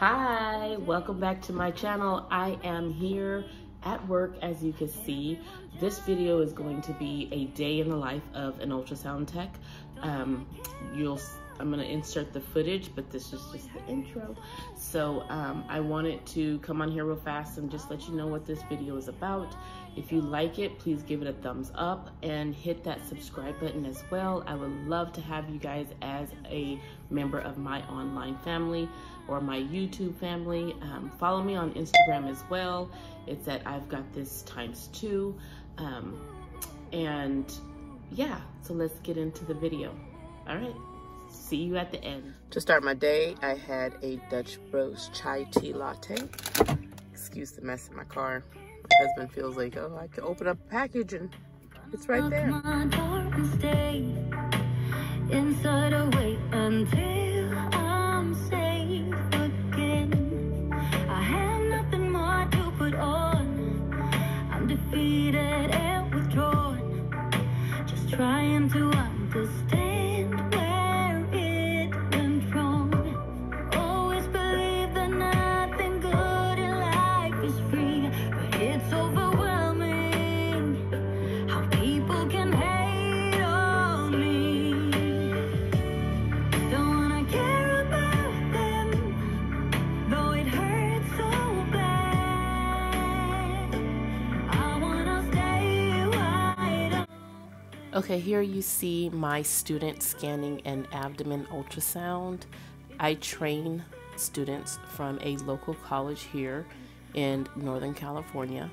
Hi, welcome back to my channel. I am here at work as you can see. This video is going to be a day in the life of an ultrasound tech. Um, you'll I'm gonna insert the footage, but this is just the intro. So um, I wanted to come on here real fast and just let you know what this video is about. If you like it, please give it a thumbs up and hit that subscribe button as well. I would love to have you guys as a member of my online family or my YouTube family. Um, follow me on Instagram as well. It's at I've got this times two. Um, and yeah, so let's get into the video. All right see you at the end. To start my day, I had a Dutch Bros chai tea latte. Excuse the mess in my car. My husband feels like, oh, I could open up a package and it's right there. Okay, here you see my student scanning an abdomen ultrasound. I train students from a local college here in Northern California.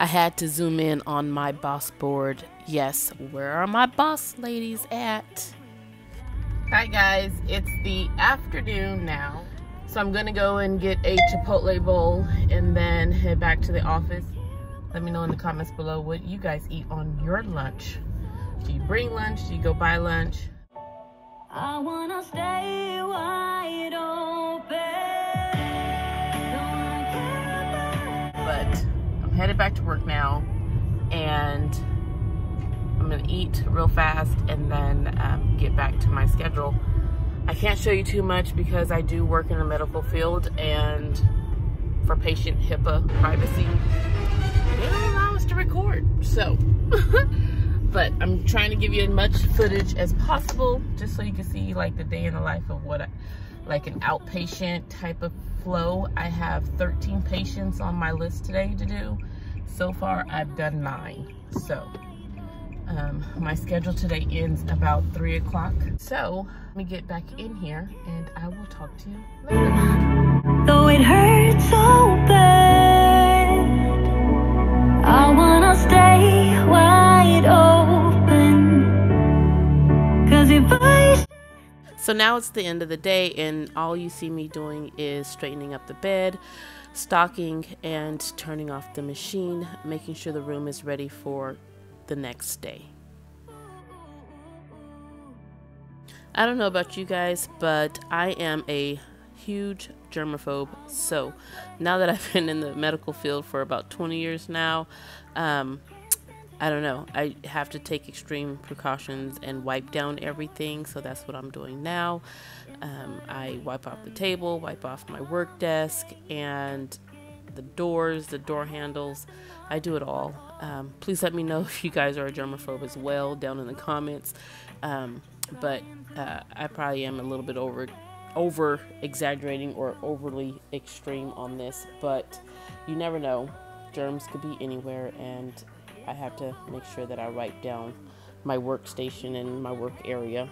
I had to zoom in on my boss board. Yes, where are my boss ladies at? Hi guys, it's the afternoon now. So I'm gonna go and get a Chipotle bowl and then head back to the office. Let me know in the comments below what you guys eat on your lunch. Do you bring lunch? Do you go buy lunch? I wanna stay wide open. Headed back to work now and I'm gonna eat real fast and then um, get back to my schedule. I can't show you too much because I do work in the medical field and for patient HIPAA privacy, they don't allow us to record. So, but I'm trying to give you as much footage as possible just so you can see like the day in the life of what I, like an outpatient type of flow. I have 13 patients on my list today to do. So far, I've done nine. So, um, my schedule today ends about three o'clock. So, let me get back in here and I will talk to you later. Though it hurts so now it's the end of the day, and all you see me doing is straightening up the bed, stocking, and turning off the machine, making sure the room is ready for the next day. I don't know about you guys, but I am a huge germaphobe. So now that I've been in the medical field for about 20 years now, um, I don't know. I have to take extreme precautions and wipe down everything. So that's what I'm doing now. Um, I wipe off the table, wipe off my work desk, and the doors, the door handles. I do it all. Um, please let me know if you guys are a germaphobe as well down in the comments. Um, but uh, I probably am a little bit over over exaggerating or overly extreme on this, but you never know. Germs could be anywhere, and I have to make sure that I write down my workstation and my work area.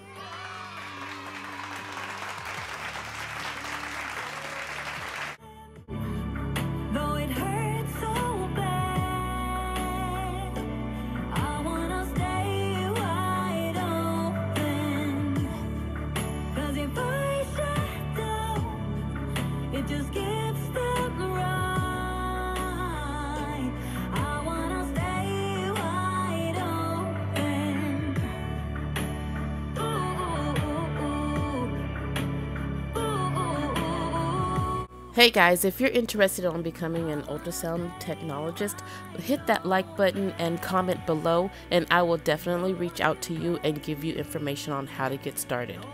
Hey guys, if you're interested in becoming an ultrasound technologist, hit that like button and comment below, and I will definitely reach out to you and give you information on how to get started.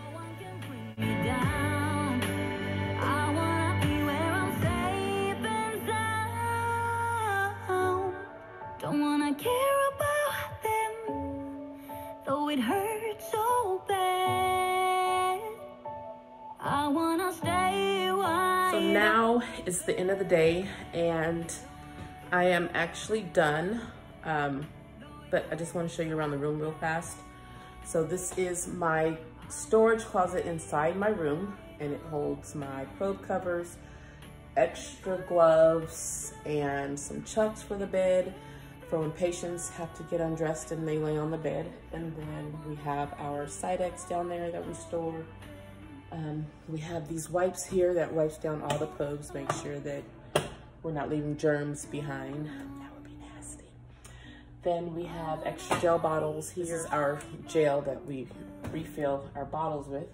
Is the end of the day, and I am actually done. Um, but I just want to show you around the room real fast. So this is my storage closet inside my room, and it holds my probe covers, extra gloves, and some chucks for the bed, for when patients have to get undressed and they lay on the bed. And then we have our Cidex down there that we store. Um, we have these wipes here that wipes down all the probes, make sure that we're not leaving germs behind. That would be nasty. Then we have extra gel bottles. Here. This is our gel that we refill our bottles with.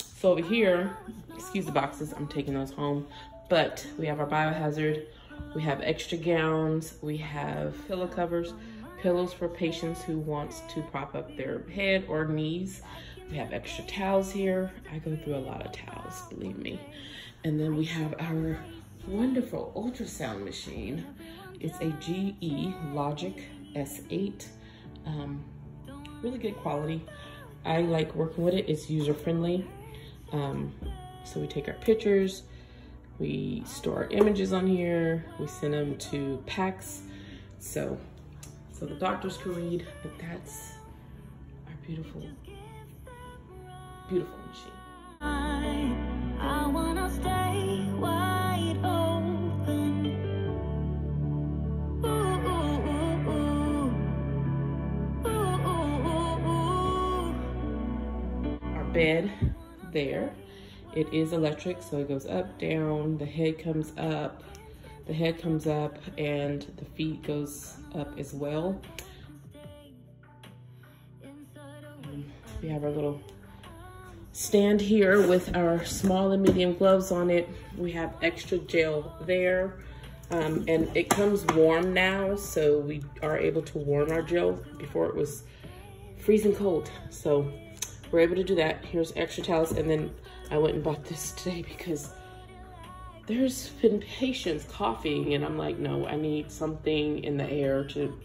So over here, excuse the boxes, I'm taking those home, but we have our biohazard, we have extra gowns. We have pillow covers, pillows for patients who wants to prop up their head or knees. We have extra towels here. I go through a lot of towels, believe me. And then we have our wonderful ultrasound machine. It's a GE LOGIQ S8. Um, really good quality. I like working with it. It's user friendly. Um, so we take our pictures, we store our images on here. We send them to PACS. So, so the doctors can read, but that's our beautiful, beautiful machine. I, I wanna stay wide open. Our bed there it is electric, so it goes up, down, the head comes up, the head comes up, and the feet goes up as well. Um, we have our little stand here with our small and medium gloves on it. We have extra gel there. Um, and it comes warm now, so we are able to warm our gel. Before it was freezing cold, so we're able to do that. Here's extra towels, and then I went and bought this today because there's been patients coughing and I'm like, no, I need something in the air to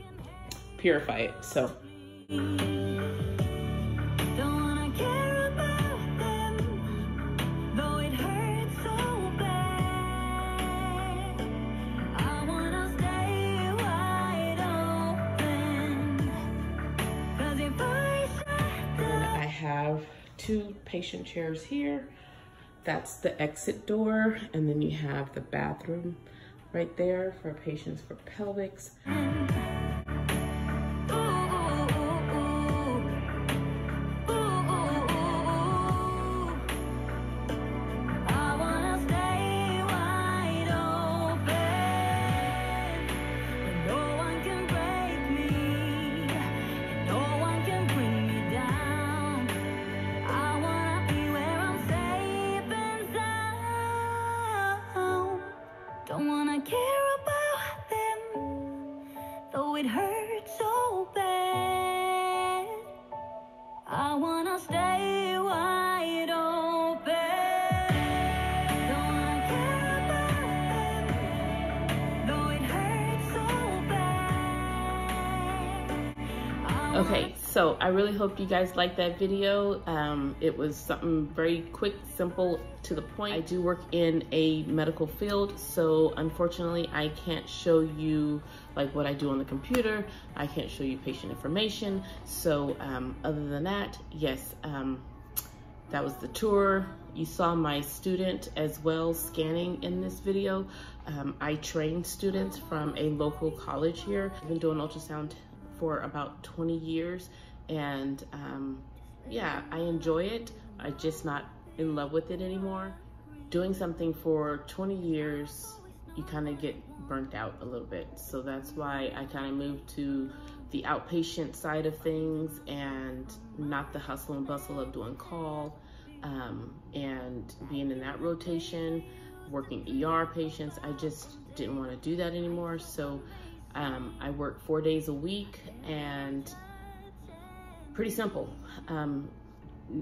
purify it. So. Two patient chairs here. That's the exit door. And then you have the bathroom right there for patients for pelvics. Okay, so I really hope you guys liked that video. Um, it was something very quick, simple, to the point. I do work in a medical field, so unfortunately I can't show you like what I do on the computer. I can't show you patient information. So um, other than that, yes, um, that was the tour. You saw my student as well scanning in this video. Um, I train students from a local college here. I've been doing ultrasound for about 20 years and um, yeah, I enjoy it. I'm just not in love with it anymore. Doing something for 20 years, you kind of get burnt out a little bit. So that's why I kind of moved to the outpatient side of things and not the hustle and bustle of doing call um, and being in that rotation. working ER patients. I just didn't want to do that anymore. So um, I work four days a week and pretty simple. Um,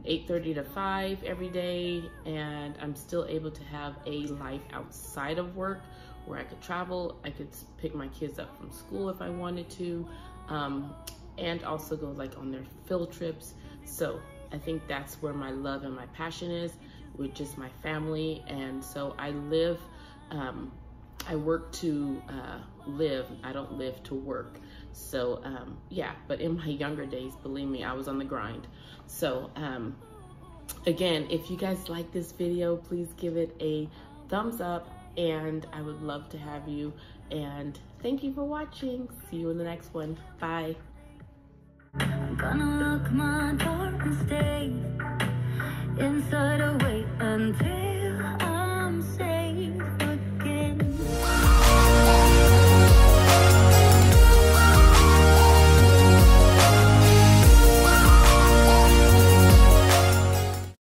8.30 to 5 every day and I'm still able to have a life outside of work where I could travel. I could pick my kids up from school if I wanted to um, and also go like on their field trips. So I think that's where my love and my passion is with just my family. And so I live, um, I work to uh, live. I don't live to work. So um, yeah, but in my younger days, believe me, I was on the grind. So um, again, if you guys like this video, please give it a thumbs up and I would love to have you. And thank you for watching. See you in the next one. Bye. Gonna lock my door and stay inside wait until